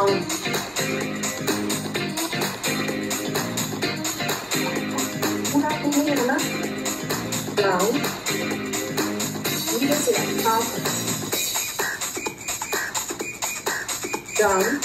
sau chúng ta cũng như là nó lẩu những cái sự đậm phong trộn